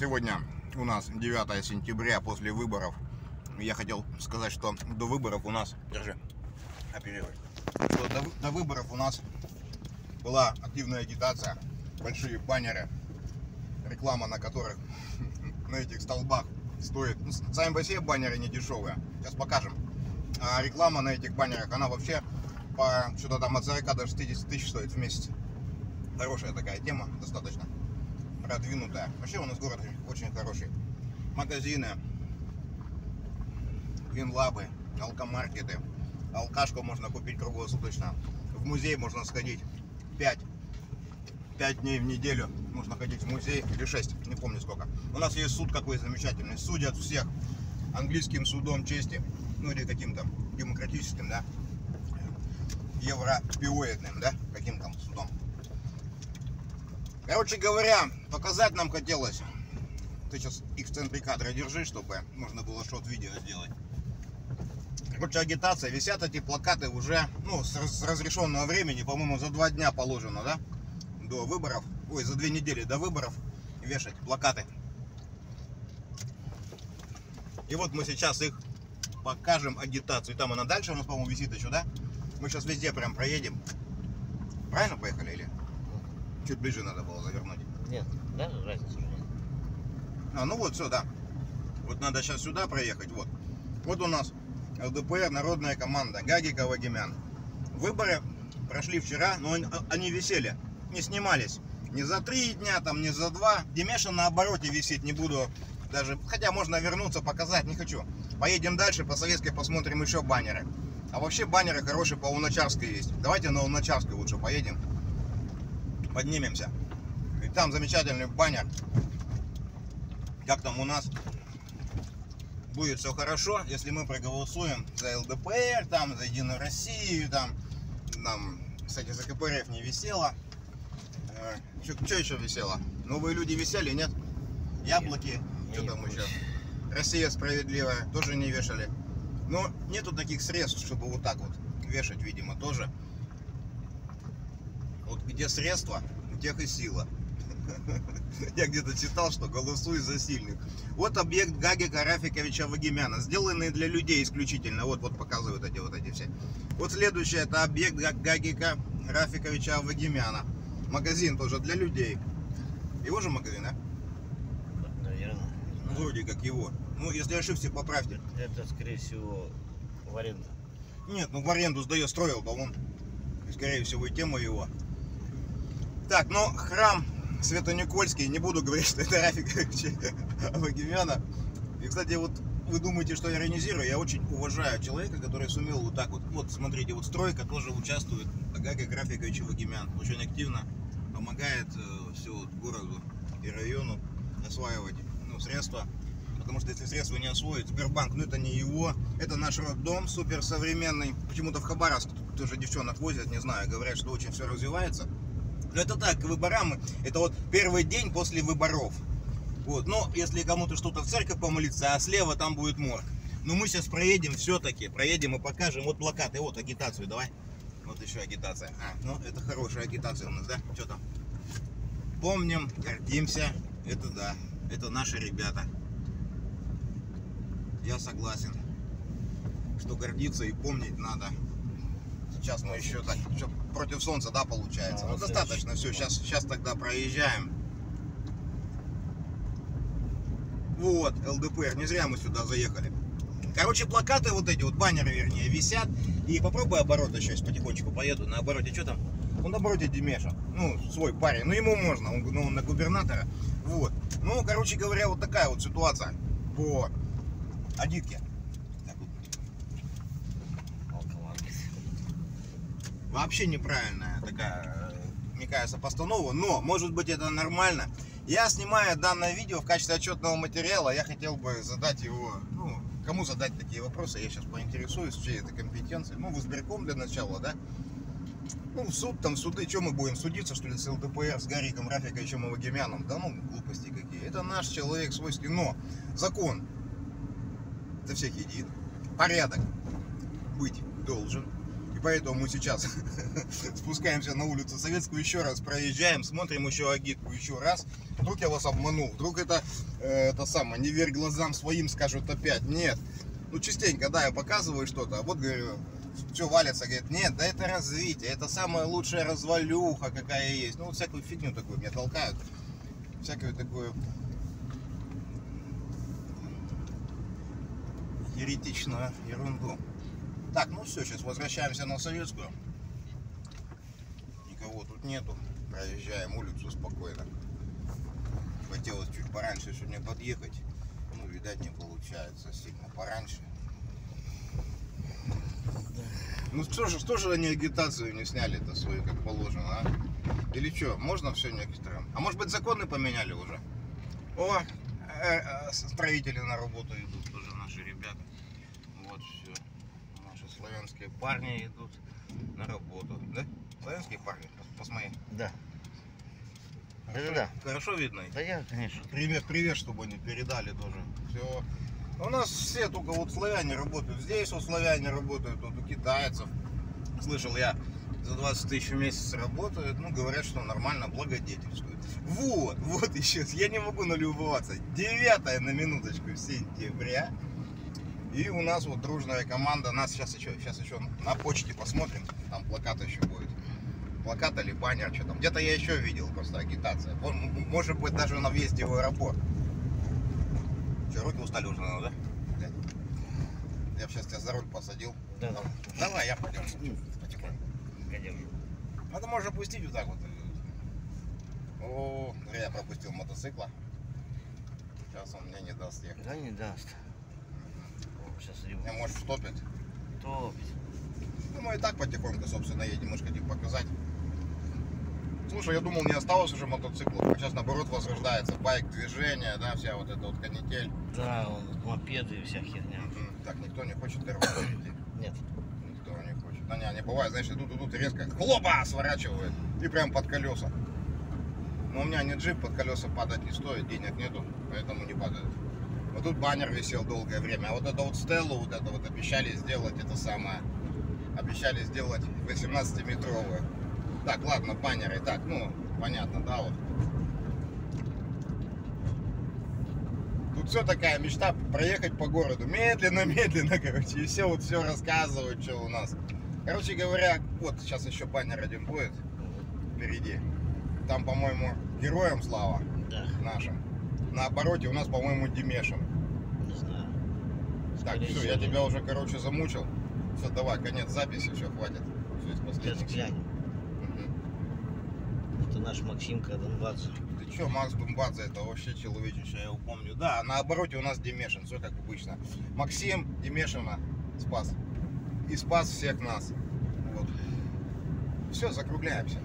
Сегодня у нас 9 сентября после выборов. Я хотел сказать, что до выборов у нас... Держи. Оперируй. До, до выборов у нас была активная агитация, большие баннеры, реклама на которых на этих столбах стоит. Ну, сами по себе баннеры не дешевые. Сейчас покажем. А реклама на этих баннерах, она вообще по что-то там от 40 до 60 тысяч стоит в месяц. Хорошая такая тема, достаточно продвинутая. Вообще у нас город очень хороший. Магазины, винлабы, алкомаркеты. Алкашку можно купить круглосуточно. В музей можно сходить 5, 5 дней в неделю. Можно ходить в музей или 6, не помню сколько. У нас есть суд какой замечательный. Судят всех английским судом чести. Ну или каким-то демократическим, да. Европиоидным, да, каким там судом. Короче говоря, показать нам хотелось. Ты сейчас их в центре кадра держи, чтобы можно было шот-видео сделать. Короче, агитация. Висят эти плакаты уже, ну, с, раз- с разрешенного времени, по-моему, за два дня положено, да? До выборов. Ой, за две недели до выборов вешать плакаты. И вот мы сейчас их покажем агитацию. Там она дальше у нас, по-моему, висит еще, да? Мы сейчас везде прям проедем. Правильно поехали или? Чуть ближе надо было завернуть. Нет, да, разницы уже нет. А, ну вот, все, да. Вот надо сейчас сюда проехать, вот. Вот у нас ЛДПР, народная команда, Гагика, Вагимян. Выборы прошли вчера, но они- они висели, не снимались. Не за три дня, там, не за два. Демеша на обороте висит, не буду даже... Хотя можно вернуться, показать, не хочу. Поедем дальше, по Советской посмотрим еще баннеры. А вообще баннеры хорошие по Луначарской есть. Давайте на Луначарской лучше поедем. Поднимемся. И там замечательный баннер как там у нас будет все хорошо, если мы проголосуем за ЛДПР, там, за Единую Россию, там, нам, кстати, за КПРФ не висело. Что еще висело? Новые люди висели, нет? Яблоки, что Не там еще? Россия справедливая, тоже не вешали. Но нету таких средств, чтобы вот так вот вешать, видимо, тоже. Вот где средства, у тех и сила. Я где-то читал, что голосуй за сильных. Вот объект Гагика Рафиковича Вагимяна, сделанный для людей исключительно. Вот, вот показывают эти вот эти все. Вот следующее, это объект Га- Гагика Рафиковича Вагимяна. Магазин тоже для людей. Его же магазин, да? Наверное. Ну, вроде как его. Ну, если ошибся, поправьте. Это, скорее всего, в аренду. Нет, ну в аренду сдает, строил, то он, скорее всего, и тема его. Так, ну, храм Свято-Никольский, не буду говорить, что это Рафик Авагимяна. И, кстати, вот вы думаете, что я иронизирую, я очень уважаю человека, который сумел вот так вот, вот, смотрите, вот стройка тоже участвует, Агака Графикович Авагимян, очень активно помогает э, вот городу и району осваивать ну, средства Потому что если средства не освоить, Сбербанк, ну это не его, это наш роддом суперсовременный. Почему-то в Хабаровск тоже девчонок возят, не знаю, говорят, что очень все развивается. Но это так, к выборам, это вот первый день после выборов. Вот, но если кому-то что-то в церковь помолиться, а слева там будет морг. Но мы сейчас проедем все-таки, проедем и покажем. Вот плакаты, вот агитацию давай. Вот еще агитация. А, ну это хорошая агитация у нас, да? Что там? Помним, гордимся. Это да, это наши ребята. Я согласен, что гордиться и помнить надо. Сейчас мы еще так, что против солнца, да, получается. А, Ну, достаточно, все, сейчас, сейчас тогда проезжаем. Вот, ЛДПР, не зря мы сюда заехали. Короче, плакаты вот эти, вот баннеры, вернее, висят. И попробуй обороты сейчас потихонечку поеду. На обороте, что там? Ну, на обороте Демеша. Ну, свой парень. Ну, ему можно, он, ну, он на губернатора. Вот. Ну, короче говоря, вот такая вот ситуация по агитке. Так вот. Алкомаркет. Вообще неправильная такая, э, мне кажется, постанова, но, может быть, это нормально. Я снимаю данное видео в качестве отчетного материала, я хотел бы задать его, ну, кому задать такие вопросы, я сейчас поинтересуюсь, чьей это компетенции. Ну, в избирком для начала, да? Ну, в суд, там, суды, что мы будем судиться, что ли, с ЛДПР, с Гариком Рафиковичем Авагимяном? Да ну, глупости какие. Это наш человек свойский, но закон за всех един. Порядок быть должен. Поэтому мы сейчас спускаемся на улицу Советскую, еще раз проезжаем, смотрим еще агитку еще раз. Вдруг я вас обманул, вдруг это, э, это самое, не верь глазам своим, скажут опять. Нет. Ну, частенько, да, я показываю что-то, а вот говорю, все валится, говорит, нет, да это развитие, это самая лучшая развалюха, какая есть. Ну, вот всякую фигню такую мне толкают, всякую такую еретичную ерунду. Так, ну все, сейчас возвращаемся на Советскую. Никого тут нету. Проезжаем улицу спокойно. Хотелось чуть пораньше сегодня подъехать. Ну, видать, не получается сильно пораньше. Ну что же, что же они агитацию не сняли-то свою, как положено, а? Или что, можно все некоторым? А может быть законы поменяли уже? О, э, э, строители на работу идут тоже наши ребята. Вот славянские парни идут на работу. Да? Славянские парни, Пос- посмотри. Да. Хорошо- Да-да-да. Хорошо видно? Да я, конечно. Привет, привет, чтобы они передали тоже. Все. У нас все только вот славяне работают. Здесь вот славяне работают, тут у китайцев. Слышал я, за 20 тысяч в месяц работают. Ну, говорят, что нормально благодетельствуют. Вот, вот еще. Я не могу налюбоваться. 9 на минуточку сентября. И у нас вот дружная команда. Нас сейчас еще, сейчас еще на почте посмотрим. Там плакат еще будет. Плакат или баннер, что там. Где-то я еще видел просто агитация. Может быть даже на въезде в аэропорт. Че, руки устали уже, наверное, да? Я сейчас тебя за руль посадил. Да, да. Давай, я пойдем потихоньку. Конечно. Надо можно пустить вот так вот. О, я пропустил мотоцикла. Сейчас он мне не даст ехать. Да не даст. Сейчас его Я, может, втопит. топит. Ну, мы и так потихоньку, собственно, едем. Мы же хотим показать. Слушай, я думал, не осталось уже мотоциклов. А сейчас, наоборот, возрождается. Байк, движение, да, вся вот эта вот канитель. Да, мопеды и вся херня. Так, никто не хочет дорогу перейти. Нет. Никто не хочет. Да не, они бывают, знаешь, идут, идут и резко хлопа сворачивают. И прям под колеса. Но у меня не джип, под колеса падать не стоит, денег нету, поэтому не падают. Вот тут баннер висел долгое время. А вот это вот стеллу, вот это вот обещали сделать, это самое. Обещали сделать 18-метровую. Так, ладно, баннеры. Так, ну, понятно, да, вот. Тут все такая мечта проехать по городу. Медленно, медленно, короче. И все вот все рассказывают, что у нас. Короче говоря, вот сейчас еще баннер один будет впереди. Там, по-моему, героям слава Да, нашим. На обороте у нас, по-моему, Демешин. не знаю. Так, все, я тебя уже, короче, замучил. Все, давай, конец записи, все, хватит. Все, из Сейчас последних. глянем. Это наш Максимка Донбадзе. Ты че, Макс Бумбадзе, это вообще человечище, я его помню. Да, на обороте у нас Демешин, все как обычно. Максим Демешина спас. И спас всех нас. Вот. Все, закругляемся.